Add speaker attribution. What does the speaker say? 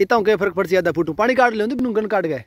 Speaker 1: इतना के फ़र्क पड़ ज़्यादा फुटू पानी काट ले गन काट गए।